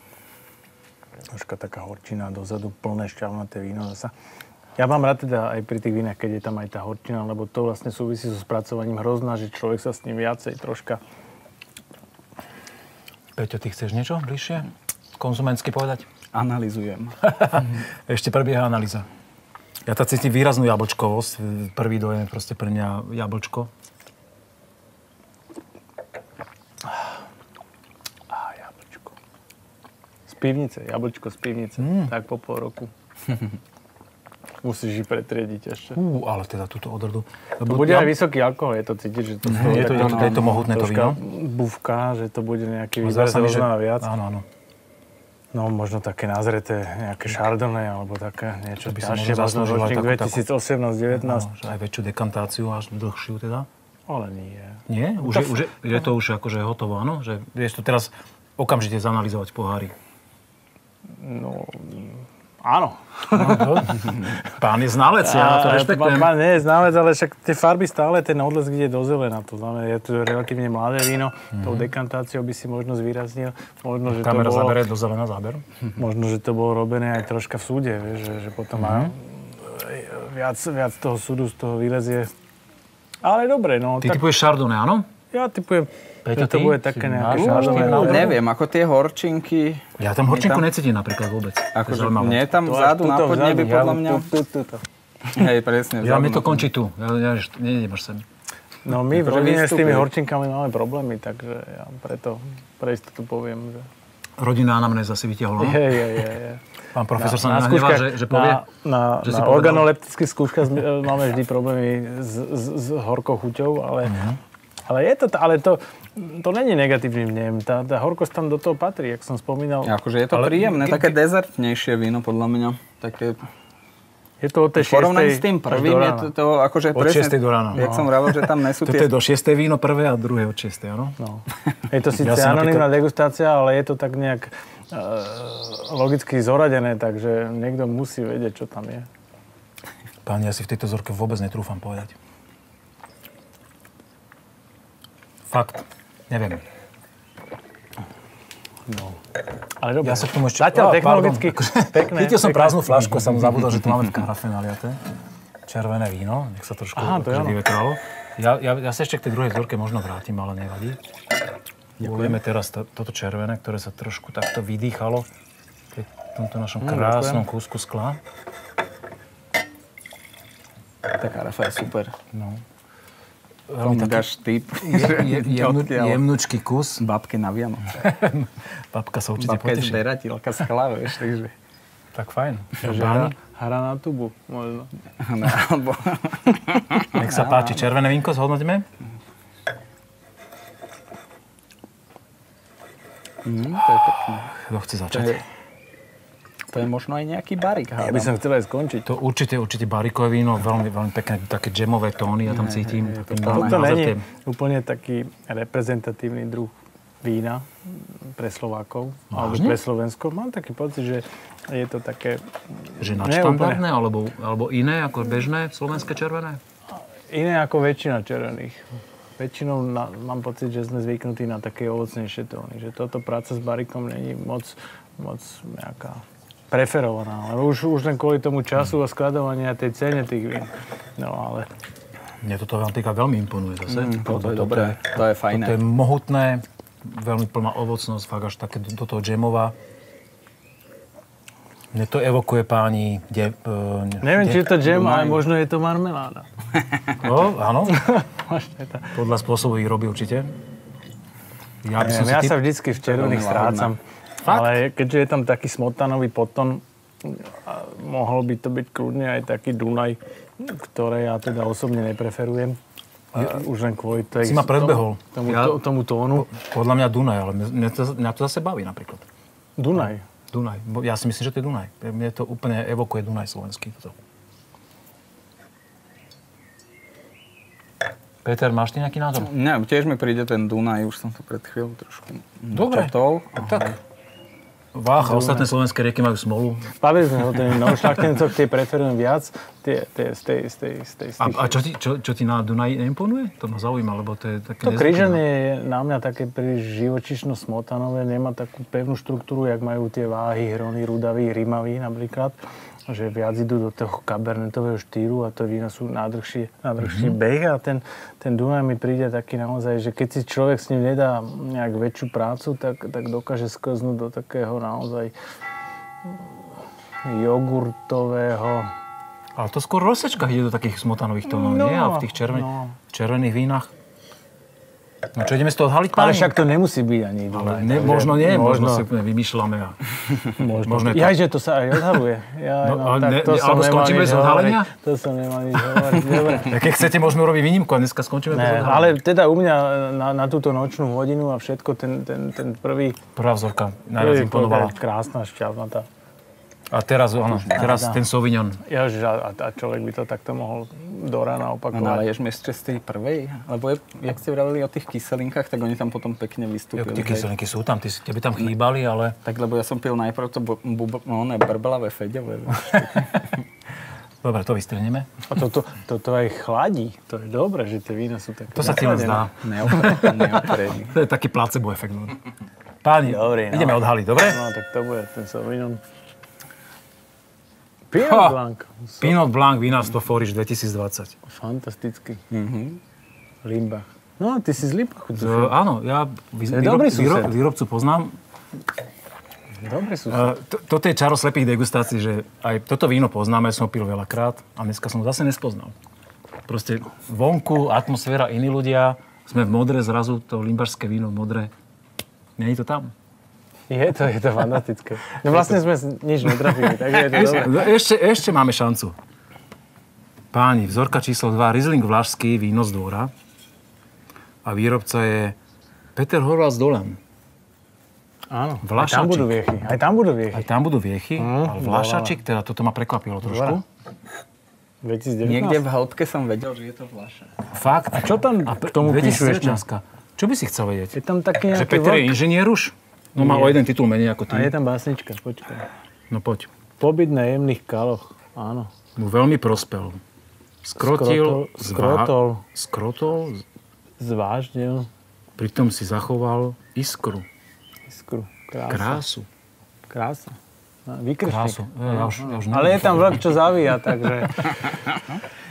Troška taká horčina dozadu, plné šťavnaté víno zasa. Ja mám rád teda aj pri tých vínach, keď je tam aj tá horčina, lebo to vlastne súvisí so spracovaním hrozná, že človek sa s ním viacej troška... Peťo, ty chceš niečo bližšie? Konzumentsky povedať? Analizujem. *laughs* Ešte prebieha analýza. Ja tam cítim výraznú jablčkovosť. Prvý dojem je proste pre mňa jablčko. Á, jablčko. Z pivnice, jablčko z pivnice. Mm. Tak po pol roku. *laughs* Musíš ich pretriediť ešte. Ú, ale teda túto odrdu. To bude aj vysoký alkohol, je to cítiť, že to toho je to, je to, je to mohutné to víno. bufka, že to bude nejaký výraz sa mi, že... viac. Áno, áno. No možno také nazreté, nejaké Chardonnay alebo také niečo To by ťažšie, možno aj takú- takú- 2018-19. No, aj väčšiu dekantáciu, až dlhšiu teda. Ale nie. Nie? Už je, už je, je to už akože hotovo, áno? Že vieš to teraz okamžite zanalizovať pohári. No, áno. Pán je znalec, ja to rešpektujem. Pán nie je znalec, ale však tie farby stále, ten odlesk ide do zelena. To znamená, je to relatívne mladé víno. Tou dekantáciou by si možno zvýraznil. Možno, že Mhm. Kamera to bolo, zabere do zelená záber. možno, že to bolo robené aj troška v súde, vieš, že, že potom má Mhm. viac, viac toho súdu z toho vylezie. Ale dobre, no. Ty tak typuješ Chardonnay, áno? ja typujem, Peťo, že to bude také nejaké? No, Neviem, ako tie horčinky. Ja tam horčinku tam- necítim napríklad vôbec. Akože zaujímavé. nie je tam vzadu na vzadu, podľa mňa. tu, tu, tuto. Hej, presne. Ja, mi to na končí tu. Ja, ja, nejdem až sem. No my v Akože rodine s tými horčinkami máme problémy, takže ja preto pre istotu poviem, že... Rodinná anamnéza si vytiahol? Je, je, je, je. Pán profesor sa nenahnevá, že, že povie? na, na, že si na povedal? organoleptických skúškach e, máme vždy problémy s, s, s horkou chuťou, ale, Mhm. ale, je to, ale to, to není negatívny vnem. Tá, tá horkosť tam do toho patrí, jak som spomínal. Akože je to Ale- príjemné, ke- také dezertnejšie víno podľa mňa. Také, Je to od tej v porovnaní 6. s tým prvým je to, to akože Od presne, 6. do rána. Jak No. som vravel, že tam nesú Toto tie... je do 6. víno prvé a druhé od 6. áno? No. Je to síce Ja anonimná napríklad- degustácia, ale je to tak nejak uh, logicky zoradené, takže niekto musí vedieť, čo tam je. Páni, ja si v tejto zorke vôbec netrúfam povedať. Fakt, neviem. No. Ale dobre. Ja sa k tomu ešte... Zatiaľ technologicky pardon. pekné. Chytil som pekné. prázdnu flašku, som zabudol, že tu máme v naliaté. Červené víno, nech sa trošku Aha, to akože vyvetralo. Ja, ja, ja sa ešte k tej druhej vzorke možno vrátim, ale nevadí. Ujeme teraz to, toto červené, ktoré sa trošku takto vydýchalo pri tomto našom Mm, krásnom kúsku skla. Tá karafa je super. No. Veľmi taký dáš typ. je, je, *laughs* jemnu, jemnučký kus. Babke na Vianoce. *laughs* Babka sa určite Babka je poteší. zberateľka skla, vieš, takže... Tak fajn. Hra, hra na tubu, možno. *laughs* No, alebo... Nech sa páči, červené vínko zhodnotíme. Mm, to je pekné. Kto chce To začať? je, to je možno aj nejaký barik, Ja by som chcel aj skončiť. To určite, určite barikové víno, veľmi, veľmi pekné, také džemové tóny, ja tam cítim. Také Toto naozaj není tie- úplne taký reprezentatívny druh vína pre Slovákov alebo pre Slovensko. Mám taký pocit, že je to také Že nadštandardné, alebo, alebo iné, ako bežné slovenské červené? iné ako väčšina červených. Väčšinou na, mám pocit, že sme zvyknutí na také ovocnejšie tóny. Že toto práca s barikom není moc, moc nejaká preferovaná. Ale už, už len kvôli tomu času a skladovania a tej cene tých vín. No ale Mne toto napríklad veľmi imponuje zase. Mm, to je dobré, to je fajné. Toto je mohutné, veľmi plná ovocnosť, fakt až také do do toho džemová. Mne to evokuje páni... De, uh, neviem, či je to džem, ale možno je to marmeláda. *laughs* No, áno, *laughs* to... podľa spôsobu výroby určite. Ja by som Neviem, ja typ... sa vždycky v červených strácam. Fakt? Ale keďže je tam taký smotanový potom, mohol by to byť kľudne aj taký Dunaj, ktoré ja teda osobne nepreferujem. Už len kvôli tej, Si ma predbehol. Tomu, Ja- to, tomu tónu. Podľa mňa Dunaj, ale mňa, to, mňa to zase baví napríklad. Dunaj. Dunaj. Ja si myslím, že to je Dunaj. Mne to úplne evokuje Dunaj slovenský. Toto. Peter, máš ty nejaký názor? Ne, tiež mi príde ten Dunaj, už som to pred chvíľou trošku Dobre. načrtol. Tak. Váh, a ostatné slovenské rieky majú smolu. Bavili sme o ten novšľachtencov, tie preferujem viac, tie, tie, z tej, z tej, z tej, z A, tých- a čo, ti, čo, čo ti na Dunaji neimponuje? To ma zaujíma, lebo to je také... To križanie je na mňa také príliš živočišno smotanové, nemá takú pevnú štruktúru, jak majú tie váhy, hrony, rudaví, rímaví napríklad že viac idú do toho kabernetového štýlu a to vína sú nádrhší, nádrhší Mhm. beh a ten, ten Dunaj mi príde taký naozaj, že keď si človek s ním nedá nejak väčšiu prácu, tak, tak dokáže sklznúť do takého naozaj jogurtového Ale to skôr v rozsečkách ide do takých smotanových tónov, No, nie? A v tých červen- no. červených vínach. No čo, ideme z toho odhaliť, Ale však to nemusí byť ani Ale Dunaj. ne, takže možno nie, možno, možno si úplne vymýšľame. A... *laughs* Možno. Možno je to- Ja, že to sa aj odhaluje. Ja, No, no, ale tak ne- to ne- som alebo nemal skončíme z hovoriť. odhalenia? To som nemal nič hovoriť. Dobre. *laughs* Ja, keď chcete, môžeme urobiť výnimku a dneska skončíme Ne, to ale teda u mňa na, na túto nočnú hodinu a všetko, ten, ten, ten prvý... Prvá vzorka najviac imponovala. Krásna, šťavnatá. A teraz, áno, teraz ten Sauvignon. Že a, a človek by to takto mohol do rána opakovať. naleješ mi ešte z tej prvej? Lebo je, jak ste vravili o tých kyselinkách, tak oni tam potom pekne Jo, vystúpili. tie hej. kyselinky sú tam, ty, tebe tam chýbali, ale... Tak lebo ja som pil najprv to bu, bu, no, ne, brblavé feďové. *laughs* Dobre, to vystrihneme. A toto, toto aj chladí. To je dobré, že tie vína sú také To sa ti len zdá. Neopredný. To je taký placebo efekt. no. Páni, Dobrý, no. ideme odhaliť, dobre? No, tak to bude ten Sauvignon. Pinot Ha. Blanc. Pinot Blanc Vinárstvo Foriš 2020. Fantastický. Mhm. Limbach. No, ty si z Limbachu. E, áno, ja vý, To je dobrý sused. výrobcu poznám. Dobre sú. E, to, toto je čaro slepých degustácií, že aj toto víno poznáme, som pil veľakrát a dneska som ho zase nespoznal. Proste vonku, atmosféra, iní ľudia, sme v modre, zrazu to limbašské víno v modre. Je to tam. Je to, je to fantastické. No vlastne sme nič netrafili, takže je to dobré. No, Ešte, ešte máme šancu. Páni, vzorka číslo 2, Riesling Vlašský, víno z dvora. A výrobca je Peter Horváth z Dolan. Áno, aj tam Vlašačik. budú viechy. Aj tam budú Aj viechy. tam budú viechy, Mm, ale Vlašačik, teda toto ma prekvapilo trošku. 2019. Niekde v hĺbke som vedel, že je to Vlaša. Fakt. A čo tam A k tomu píšu ešte? 2019. Čo by si chcel vedieť? Je tam taký Že nejaký Peter je vlk. inžinier už? No má o jeden titul menej ako A je ty. tam básnička, počkaj. No poď. Pobyt na jemných kaloch. Áno. Mu veľmi prospel. Skrotil, Skrotol- skrotol. zvá- skrotol, Zvážnil pritom si zachoval iskru, iskru. Krása. krásu. Krása. No. Krásu. Ja, ja už, ja už Ale je tam vlk, čo zavíja, takže...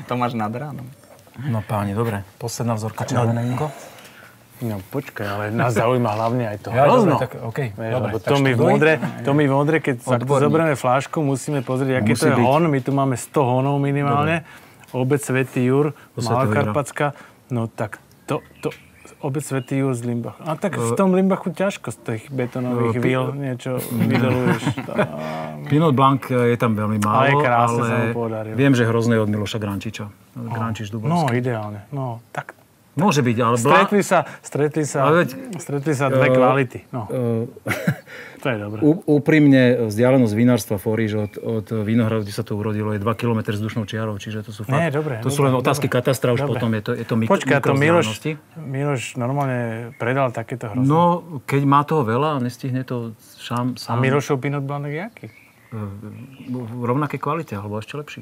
To máš nad ránom. No páni, dobre. Posledná vzorka červené vínko. No počkaj, ale nás zaujíma hlavne aj to Ja, hrozno. dobre, tak, OK. Vieš, dobre, lebo to my v modre, to my v modre, keď sa zoberieme flášku, musíme pozrieť, aký Musí to je byť. hon. My tu máme 100 honov minimálne. Obec Svetý Jur, vyhrá. Karpacka. No tak to, to, Obec Svetý Jur z Limbachu. A tak v tom Limbachu ťažko z tých betonových pi- víl niečo vydoluješ. *laughs* Pinot Blanc je tam veľmi málo, Ale je krásne, ale sa mu viem, že hrozné je od Miloša Grančiča. Grančič No, Dubovský. ideálne. No, tak Môže byť, ale Blanc... stretli sa, stretli sa, Ale veď- stretli sa dve Eh, kvality. No, Uh, *laughs* to je dobré. úprimne, vzdialenosť vinárstva Foriž od, od Vinohradu, kde sa to urodilo, je 2 km vzdušnou čiarou, čiže to sú fakt... Nie, dobre, to sú dobre, len otázky dobre. katastra, už Dobre. potom je to, je to mik- Počkaj, to Miloš. Miloš normálne predal takéto hrozné. No, keď má toho veľa nestihne to sám, a Milošov Pinot Blanc je aký? v rovnakej kvalite, alebo ešte lepší.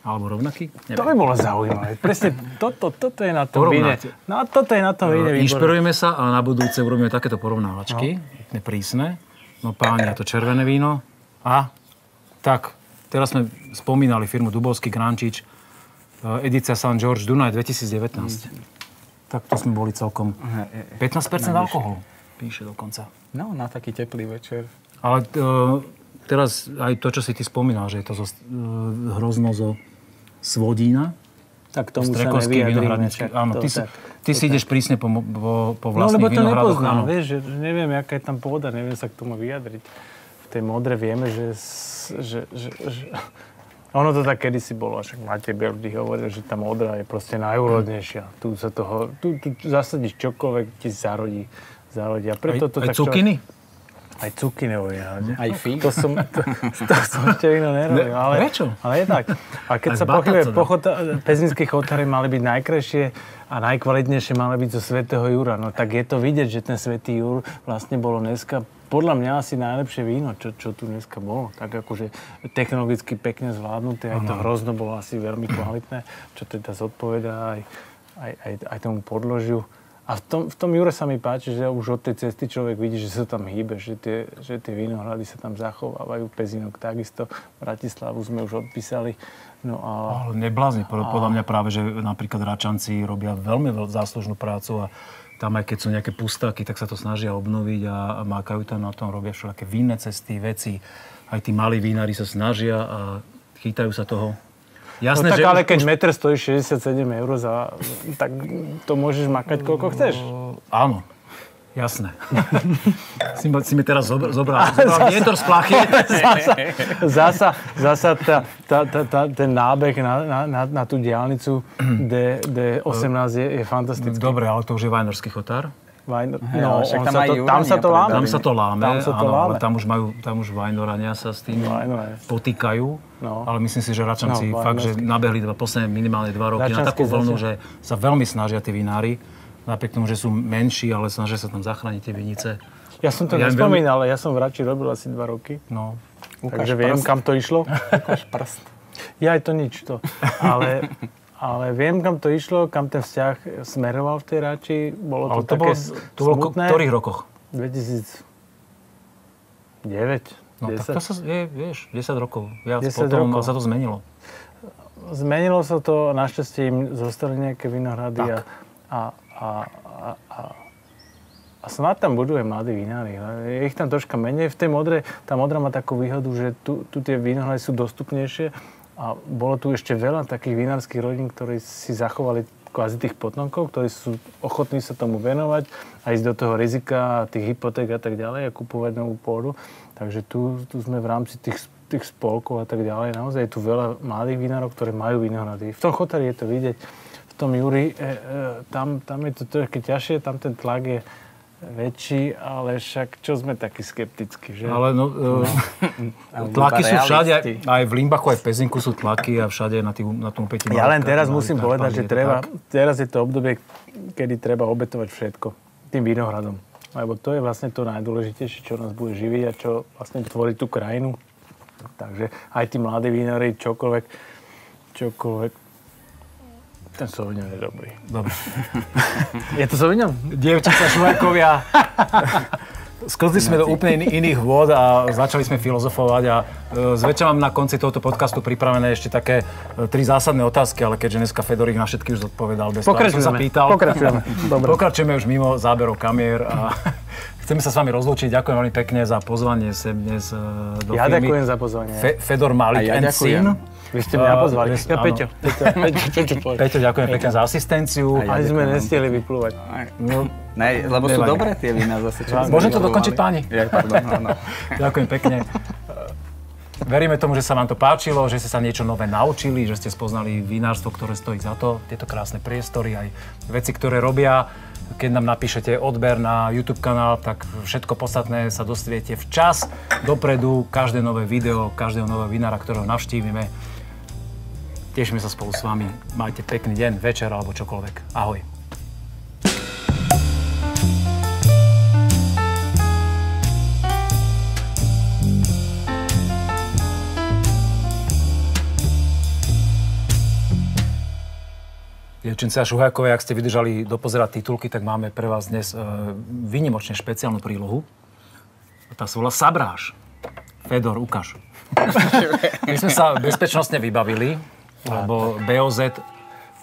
Alebo rovnaký? To by bolo zaujímavé. Presne toto, toto je na tom víne. Porovnáte. No toto je na tom víne výborné. Inšpirujeme sa a na budúce urobíme takéto porovnávačky. No. Prísne. No páni, a to červené víno. A tak, teraz sme spomínali firmu Dubovský Grančič, eh, edícia St. George Dunaj 2019. Tak to sme boli celkom 15% alkoholu, píše dokonca. No, na taký teplý večer. Ale eh, teraz aj to, čo si ty spomínal, že je to zo, eh, hrozno zo Svodína, Tak tomu sa nevyjadríme. Áno, to ty, si, tak. ty si ideš prísne po, po, po No vlastných lebo to nepoznám, áno. vieš, že neviem, aká je tam pôda, neviem sa k tomu vyjadriť. V tej modre vieme, že, že, že, že Ono to tak kedysi bolo, však Matej Berdy hovoril, že tá modrá je proste najúrodnejšia. Tu sa toho, tu, tu zasadíš čokoľvek, ti zarodí. zarodí. A preto Aj, to aj tak cukiny? Aj cukinové jahode. Aj fík? To som, to, to som ešte ino nerobil. Ne, ale, prečo? Ale je tak. A keď Aj sa pochybuje, pochota, pezinské chotary mali byť najkrajšie a najkvalitnejšie mali byť zo Svetého Jura. No tak je to vidieť, že ten Svetý Jur vlastne bolo dneska podľa mňa asi najlepšie víno, čo, čo tu dneska bolo. Tak akože technologicky pekne zvládnuté, aj to hrozno bolo asi veľmi kvalitné, čo teda zodpovedá aj, aj, aj, aj tomu podložiu. A v tom, v tom Jure sa mi páči, že už od tej cesty človek vidí, že sa tam hýbe, že tie, že tie vinohrady sa tam zachovávajú, Pezinok takisto, Bratislavu sme už odpísali. No a Ale neblázni, pod- podľa mňa práve, že napríklad Račanci robia veľmi veľ- záslužnú prácu a tam aj keď sú nejaké pustáky, tak sa to snažia obnoviť a, a mákajú tam na tom, robia všelijaké vinné cesty, veci. Aj tí malí vínári sa snažia a chytajú sa toho. No Jasné, tak že ale už- keď už- metr stojí 67 eur za, tak to môžeš makať koľko chceš. Áno, jasné. *laughs* si, ma, si mi teraz zobral, *laughs* zobral, zobral vietor z plachy. *laughs* Zasa, zasa tá, tá, tá, tá, ten nábeh na, na, na, na tú diálnicu D, D18 je, je fantastický. Dobre, ale to už je vajnorský chotár. Vajno, Hej, no, však tam sa to, tam sa to láme. Tam sa to láme, Tam sa to áno, láme. ale tam už, majú, tam už Vajnorania sa s tým Vajnorania. potýkajú. No. Ale myslím si, že Račanci No, fakt, že nabehli dva, posledné minimálne dva roky na Račanský takú vlnu, zase. že sa veľmi snažia tí vinári. Napriek tomu, že sú menší, ale snažia sa tam zachrániť tie vinice. Ja som to Ja nespomínal, ale ja som v Rači robil asi dva roky. No, takže viem, kam to išlo. *laughs* Ukáž prst. Ja aj to nič to. Ale, *laughs* ale viem, kam to išlo, kam ten vzťah smeroval v tej Rači. Bolo ale to, to také bolo, to bolo smutné. v ktorých rokoch? 2009, No, 10. tak to sa, je, vieš, 10 rokov. Viac 10 potom rokov. sa to zmenilo. Zmenilo sa to, našťastie im zostali nejaké vinohrady a, a, a, a, a, a snad tam budú aj mladí vinári. Je ich tam troška menej. V tej modre, tá modra má takú výhodu, že tu, tu tie vinohrady sú dostupnejšie a bolo tu ešte veľa takých vinárskych rodín, ktorí si zachovali kvázi tých potomkov, ktorí sú ochotní sa tomu venovať a ísť do toho rizika, tých hypoték a tak ďalej a kupovať novú pôdu. Takže tu, tu sme v rámci tých, tých spolkov a tak ďalej. Naozaj je tu veľa mladých vinárov, ktorí majú vinohrady. V tom chotari je to vidieť. V tom Juri, e, e, tam, tam je to trošku ťažšie, tam ten tlak je väčší, ale však čo sme takí skeptickí, že? Ale no, *laughs* Ale e, tlaky sú všade, aj, v Limbachu, aj v Pezinku sú tlaky a všade na, tý, na tom päti Ja len teraz musím povedať, že je to treba, tak. teraz je to obdobie, kedy treba obetovať všetko tým vinohradom. Lebo to je vlastne to najdôležitejšie, čo nás bude živiť a čo vlastne tvorí tú krajinu. Takže aj tí mladí vinári, čokoľvek, čokoľvek, ten Sauvignon je dobrý. Dobre. *laughs* Je to Sauvignon? Dievčatá švajkovia. *laughs* Sklzli sme do úplne in- iných vôd a začali sme filozofovať a e, zväčša mám na konci tohoto podcastu pripravené ešte také e, tri zásadné otázky, ale keďže dneska Fedor ich na všetky už zodpovedal, bez toho, aby som sa Pokračujeme. pýtal. Pokračujeme. *laughs* Dobre. Pokračujeme už mimo záberov kamier a chceme sa s vami rozlúčiť. Ďakujem veľmi pekne za pozvanie sem dnes e, do Ja firmy. ďakujem za pozvanie. Fe- Fedor Malik A ja and ďakujem. Syn. Vy ste mňa pozvali. dnes- *laughs* Ja. Peťo. Peťo, ďakujem pekne za asistenciu. A Ani sme nestihli vyplúvať. No, Ne, lebo sú dobré tie vína zase. Čo Môžem to dokončiť, páni? Ja, pardon, áno. *laughs* Ďakujem pekne. Veríme tomu, že sa vám to páčilo, že ste sa niečo nové naučili, že ste spoznali vinárstvo, ktoré stojí za to, tieto krásne priestory, aj veci, ktoré robia. Keď nám napíšete odber na YouTube kanál, tak všetko podstatné sa dozviete včas, dopredu, každé nové video, každého nového vinára, ktorého navštívime. Tešíme sa spolu s vami. Majte pekný deň, večer alebo čokoľvek. Ahoj. Dievčince a šuhajkové, ak ste vydržali dopozerať titulky, tak máme pre vás dnes e, výnimočne špeciálnu prílohu. Tá sa volá Sabráš. Fedor, ukáž. *laughs* My sme sa bezpečnostne vybavili, lebo BOZ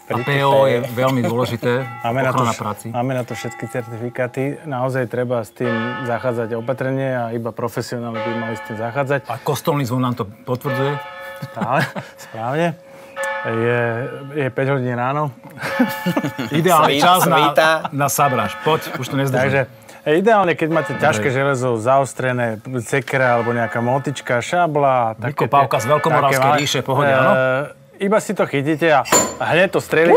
a PO je veľmi dôležité. *laughs* Máme na, to, vš- práci. máme na to všetky certifikáty. Naozaj treba s tým zachádzať opatrne a iba profesionáli by mali s tým zachádzať. A kostolný zvon nám to potvrdzuje. Stále, *laughs* správne. Je, je 5 hodín ráno, *laughs* Ideálny čas na, na Sabráš. Poď, už to takže nezdržím. E, Ideálne, keď máte ťažké železo zaostrené, cekra alebo nejaká motička, šabla. také Vykopávka z Veľkomoravskej ríše, pohode, E, áno? Iba si to chytíte a a hneď to strelí.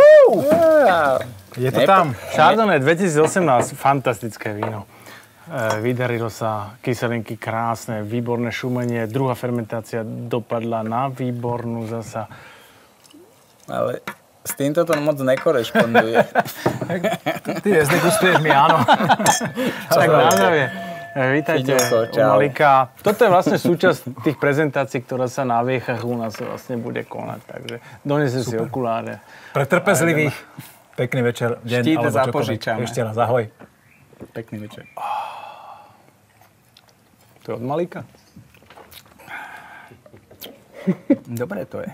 Je to tam. Chardonnay 2018, fantastické víno. E, vydarilo sa, kyselinky krásne, výborné šumenie, druhá fermentácia dopadla na výbornú zasa. Ale s týmto to moc nekorešponduje. *laughs* Ty nezdegustuješ mi, áno. *laughs* Tak na zdravie. Vítajte u. Malika. Toto je vlastne súčasť tých prezentácií, ktorá sa na viechach u nás vlastne bude konať. Takže donesem si okuláre. Pre trpezlivých. Pekný večer, deň, Štít alebo čokoľvek. zapožičame. Ešte raz, ahoj. Pekný večer. To je od Malika? Dobre to je.